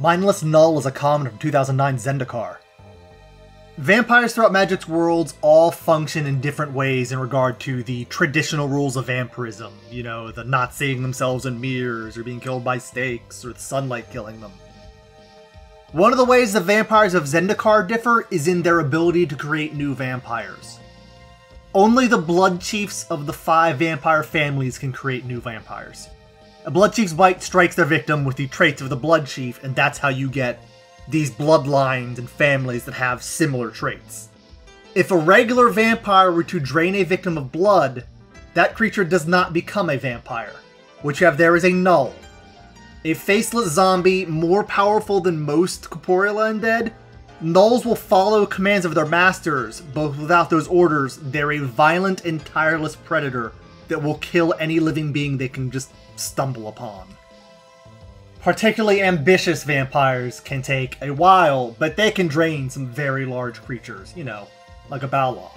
Mindless Null is a common from 2009 Zendikar. Vampires throughout Magic's worlds all function in different ways in regard to the traditional rules of vampirism. You know, the not seeing themselves in mirrors, or being killed by stakes, or the sunlight killing them. One of the ways the vampires of Zendikar differ is in their ability to create new vampires. Only the Blood Chiefs of the five vampire families can create new vampires. A Blood Chief's bite strikes their victim with the traits of the Blood Chief, and that's how you get these bloodlines and families that have similar traits. If a regular vampire were to drain a victim of blood, that creature does not become a vampire. What you have there is a null. A faceless zombie more powerful than most corporeal undead, Nulls will follow commands of their masters, but without those orders, they're a violent and tireless predator that will kill any living being they can just stumble upon. Particularly ambitious vampires can take a while, but they can drain some very large creatures, you know, like a Baloth.